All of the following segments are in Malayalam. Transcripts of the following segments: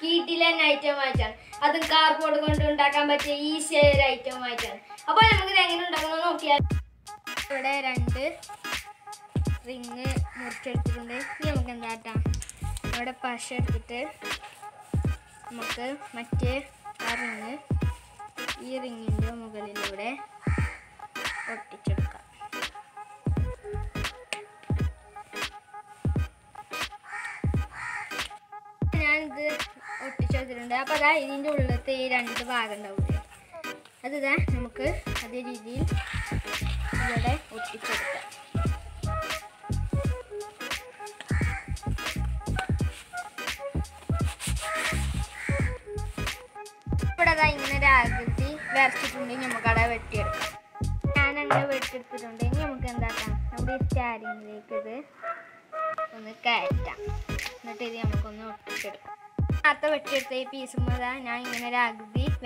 കീട്ടിലൻ ഐറ്റം ആയിട്ടാണ്. അതും കാർബോർഡ് കൊണ്ട് ഉണ്ടാക്കാൻ പറ്റിയ ഈസി ആയ ഒരു ഐറ്റം ആയിട്ടാണ്. അപ്പോൾ നമുക്ക് ഇത് എങ്ങനെ ഉണ്ടാക്കുന്നത് നോക്കിയാൽ ഇവിടെ രണ്ട് റിങ് മുറിച്ചെടുത്തിട്ടുണ്ട്. ഇനി നമുക്ക് എന്താട്ടാം ഇവിടെ പശ എടുത്തിട്ട് നമുക്ക് മറ്റേ ആ റിങ് ഈ റിങ്ങിന്റെ മുകളിലൂടെ ഒട്ടിച്ചെടുക്കാം. ഞാനിത് ഒട്ടിച്ചു വെച്ചിട്ടുണ്ട്. അപ്പോൾ അതാ ഇതിന്റെ ഉള്ളിലത്തെ ഈ രണ്ട് ഭാഗം ഉണ്ടാവില്ലേ അത് ഇതാ നമുക്ക് അതേ രീതിയിൽ ഇവിടെ വരച്ചിട്ടുണ്ടെങ്കിൽ നമുക്ക് അവിടെ വെട്ടിയെടുക്കാം. ഞാൻ അങ്ങനെ വെട്ടിയെടുത്തിട്ടുണ്ടെങ്കിൽ നമുക്ക് എന്താക്കാം? നമ്മുടെ ഈ സ്റ്റാരിങ്ങിലേക്ക് ഇത് ഒന്ന് കയറ്റാം. എന്നിട്ട് ഇത് നമുക്കൊന്ന് ഒട്ടിച്ചെടുക്കാം. നേരത്തെ വെട്ടിയെടുത്ത ഈ പീസ് മുതൽ ഞാൻ ഇങ്ങനെ ഒരു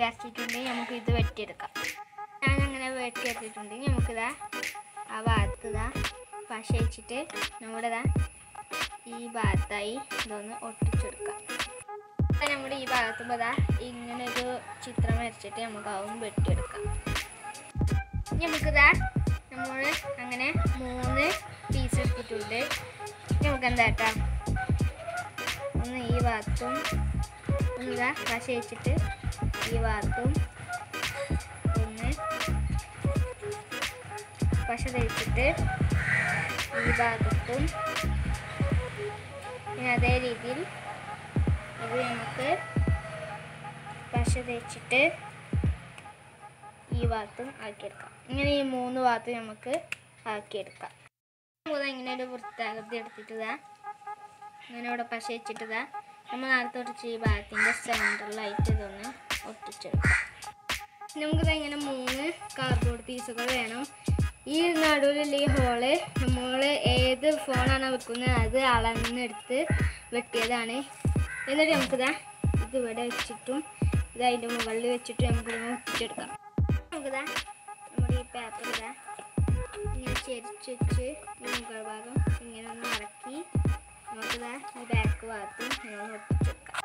വരച്ചിട്ടുണ്ടെങ്കിൽ നമുക്ക് ഇത് വെട്ടിയെടുക്കാം. ഞാൻ അങ്ങനെ വെട്ടിയെടുത്തിട്ടുണ്ടെങ്കിൽ നമുക്കിതാ ആ ഭാഗത്ത് ഇതാ പശ വെച്ചിട്ട് നമ്മുടെതാ ഈ ഭാഗത്തായി ഇതൊന്ന് ഒട്ടിച്ചെടുക്കാം. നമ്മുടെ ഈ ഭാഗത്തുമ്പോൾ ഇങ്ങനെ ഒരു ചിത്രം വരച്ചിട്ട് നമുക്ക് ആവും വെട്ടിയെടുക്കാം. നമുക്കിതാ നമ്മൾ അങ്ങനെ മൂന്ന് പീസ് എടുത്തിട്ടുണ്ട്. നമുക്ക് എന്താക്കാം ഒന്ന് ഈ ഭാഗത്തും ഒന്നിതാ വെച്ചിട്ട് ഈ ഭാഗത്തും ഒന്ന് പശ തേച്ചിട്ട് ഈ ഭാഗത്തും പിന്നെ അതേ രീതിയിൽ ഇത് നമുക്ക് പശ തേച്ചിട്ട് ഈ ഭാഗത്തും ആക്കിയെടുക്കാം. ഇങ്ങനെ ഈ മൂന്ന് ഭാഗത്തും നമുക്ക് ആക്കിയെടുക്കാം. നമുക്ക് ഇങ്ങനെ ഒരു വൃത്താകൃതി എടുത്തിട്ടതാ ഇങ്ങനെ ഇവിടെ പശ വെച്ചിട്ടതാ നമ്മൾ നേരത്തെ ഒട്ടിച്ച് ഈ ഭാഗത്തിന്റെ സെന്ററിലായിട്ട് ഇതൊന്ന് ഒട്ടിച്ചെടുക്കാം. നമുക്കിത് ഇങ്ങനെ മൂന്ന് കാർഡ്ബോർഡ് പീസുകൾ വേണം. ഈ നടുവിലുള്ള ഈ ഹോൾ നമ്മൾ ഏത് ഫോണാണ് വെക്കുന്നത് അത് അളന്നെടുത്ത് വെട്ടിയതാണ്. എന്നിട്ട് നമുക്കിതാ ഇത് ഇവിടെ വെച്ചിട്ടും ഇത് അതിന്റെ മുകളിൽ വെച്ചിട്ട് നമുക്ക് ഒട്ടിച്ചെടുക്കാം നമുക്കിതാ നമ്മുടെ ഈ പേപ്പർ ഇതാ ഇങ്ങനെ ചെരിച്ച് വെച്ച് മുകൾ ഭാഗം ഇങ്ങനെ ഒന്ന് മടക്കി നമുക്കിതാ ഈ ബാക്ക് ഭാഗത്ത് ഇങ്ങനെ ഒട്ടിച്ചെടുക്കാം.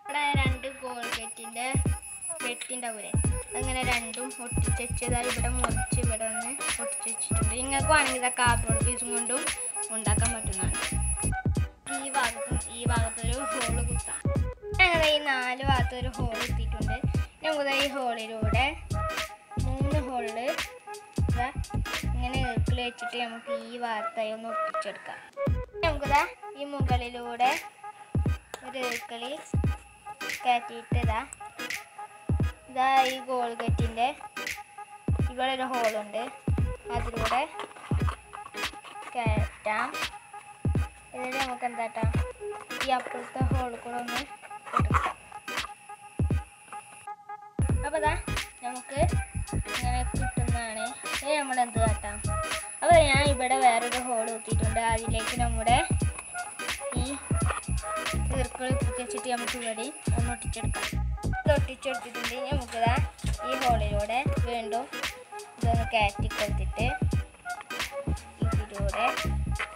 ഇവിടെ രണ്ട് ഗോൾഗേറ്റിന്റെ കെട്ടുണ്ടാവൂലേ അങ്ങനെ രണ്ടും ഒട്ടിച്ച് വെച്ചതാ ഇവിടെ മുറിച്ച് ഇവിടെ ഒന്ന് ഒട്ടിച്ച് വെച്ചിട്ടുണ്ട്. നിങ്ങൾക്ക് വേണമെങ്കിൽ ഇതാ കാർഡ്ബോർഡ് പീസും കൊണ്ടും ഉണ്ടാക്കാൻ പറ്റുന്നതാണ്. ഈ ഭാഗത്തും ഈ ഭാഗത്തൊരു ഹോൾ ഞങ്ങൾ ഈ നാല് ഭാഗത്ത് ഒരു ഹോൾ എത്തിയിട്ടുണ്ട് നമുക്ക് ഈ ഹോളിലൂടെ മൂന്ന് ഹോളിൽ ഇങ്ങനെ ഇറുക്കിൽ വെച്ചിട്ട് നമുക്ക് ഈ ഭാഗത്തായി ഒന്ന് ഒട്ടിച്ചെടുക്കാം നമുക്കിതാ ഈ മുകളിലൂടെ ഒരു ഇറുക്കളി കയറ്റിയിട്ട് ഇതാ ഇതാ ഈ ഗോൾഗറ്റിന്റെ ഇവിടെ ഒരു ഹോളുണ്ട് അതിലൂടെ കയറ്റാം. എന്നിട്ട് നമുക്ക് എന്താട്ടാം ഈ അപ്പുറത്തെ ഹോളിൽ കൂടെ ഒന്ന് അപ്പോൾ ഇതാ നമുക്ക് ഇങ്ങനെ കിട്ടുന്നതാണ്. ഇനി നമ്മൾ എന്ത് കാട്ടാം? അപ്പോൾ ഞാൻ ഇവിടെ വേറൊരു ഹോൾ കുത്തിയിട്ടുണ്ട് അതിലേക്ക് നമ്മുടെ ഈ തീർക്കളി കുത്തിച്ചിട്ട് നമുക്ക് ഇവിടെ ഒന്ന് ഒട്ടിച്ചെടുക്കാം. ഇത് ഒട്ടിച്ചെടുത്തിട്ടുണ്ട്. നമുക്കിതാ ഈ ഹോളിലൂടെ വീണ്ടും ഇതൊന്ന് കയറ്റി കൊടുത്തിട്ട് ഇതിലൂടെ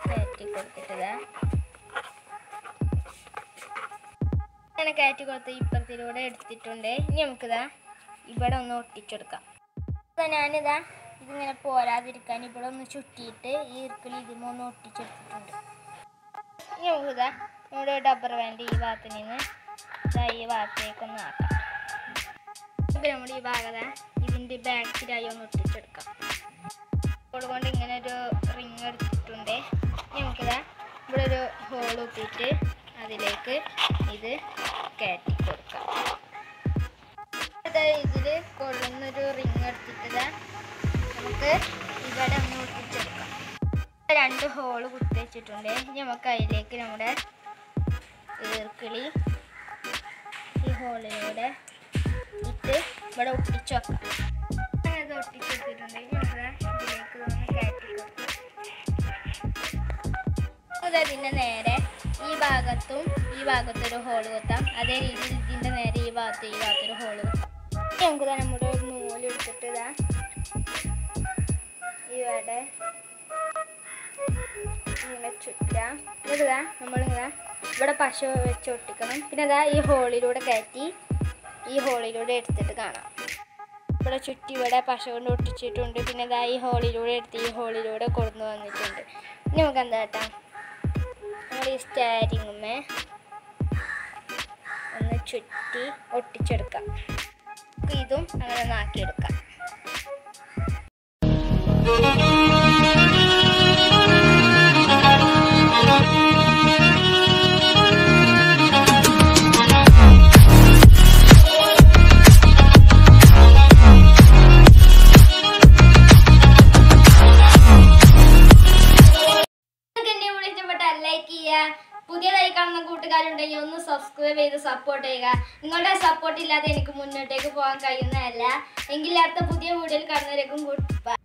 കയറ്റി കൊടുത്തിട്ടതാ അങ്ങനെ കയറ്റി കൊടുത്ത് ഇപ്പുറത്തിലൂടെ എടുത്തിട്ടുണ്ട്. ഇനി നമുക്കിതാ ഇവിടെ ഒന്ന് ഒട്ടിച്ചെടുക്കാം. അപ്പോൾ ഞാനിതാ ഇതിങ്ങനെ പോരാതിരിക്കാൻ ഇവിടെ ഒന്ന് ചുറ്റിയിട്ട് ഈ ഇർക്കിളി ഇതിമൊന്ന് ഒട്ടിച്ചെടുത്തിട്ടുണ്ട്. ഇനി നമുക്കിതാ നമ്മുടെ ഡബ്ബർ വേണ്ട ഈ ഭാഗത്ത് നിന്ന് ഇതാ ഈ ഭാഗത്തേക്കൊന്ന് ആക്കാം. നമുക്ക് നമ്മുടെ ഈ ഭാഗത ഇതിന്റെ ബാക്കിലായി ഒന്ന് ഒട്ടിച്ചെടുക്കാം. അതുകൊണ്ട് ഇങ്ങനെ ഒരു റിങ് എടുത്തിട്ടുണ്ട്. നമുക്കിതാ ഇവിടെ ഒരു ഹോൾ കുത്തിയിട്ട് അതിലേക്ക് ഇത് കയറ്റി കൊടുക്കാം ഇതിൽ കൊള്ളുന്നൊരു റിങ് എടുത്തിട്ട് നമുക്ക് ഇവിടെ ഒന്ന് ഒട്ടിച്ചെടുക്കാം രണ്ട് ഹോൾ കുത്തിവെച്ചിട്ടുണ്ട് ഇനി നമുക്ക് അതിലേക്ക് നമ്മുടെ ഈർക്കിളി ഈ ഹോളിലൂടെ ഇട്ട് ഇവിടെ ഒട്ടിച്ചു വെക്കാം. ഇത് ഒട്ടിച്ചെടുത്തിട്ടുണ്ടെങ്കിൽ നമ്മുടെ ഇതിലേക്ക് ഒന്ന് കയറ്റി കൊടുക്കാം ഇതിന്റെ നേരെ ഭാഗത്തും ഈ ഭാഗത്തൊരു ഹോൾ കൊത്താം അതേ രീതിയിൽ ഇതിന്റെ നേരെ ഈ ഭാഗത്ത് ഈ ഭാഗത്തൊരു ഹോൾ കൊത്താം നമുക്ക് നമ്മുടെ ഒരു നൂൽ എടുത്തിട്ട് ഇതാ. ഇവിടെ ഇങ്ങനെ ചുറ്റാം. എന്നിട്ട് ഇതാ നമ്മളിങ്ങനെ ഇവിടെ പശ വെച്ച് ഒട്ടിക്കണം. പിന്നെ ഇതാ ഈ ഹോളിലൂടെ കയറ്റി ഈ ഹോളിലൂടെ എടുത്തിട്ട് കാണാം. ഇവിടെ ചുറ്റി ഇവിടെ പശ കൊണ്ട് ഒട്ടിച്ചിട്ടുണ്ട്. പിന്നെ ഇതാ ഈ ഹോളിലൂടെ എടുത്ത് ഈ ഹോളിലൂടെ കൊണ്ടു വന്നിട്ടുണ്ട്. ഇനി നമുക്ക് എന്താ കേട്ടാ നമ്മൾ ഈ സ്റ്റാരിങ്ങുമേ ഒന്ന് ചുറ്റി ഒട്ടിച്ചെടുക്കാം. ഇതും അങ്ങനെ ഒന്ന് ആൾക്കാരുണ്ടെങ്കിൽ ഒന്ന് സബ്സ്ക്രൈബ് ചെയ്ത് സപ്പോർട്ട് ചെയ്യുക. നിങ്ങളുടെ സപ്പോർട്ട് ഇല്ലാതെ എനിക്ക് മുന്നോട്ടേക്ക് പോകാൻ കഴിയുന്നതല്ല. എങ്കിൽ അടുത്ത പുതിയ വീഡിയോയിൽ കാണുന്നവരേക്കും ഗുഡ് ബൈ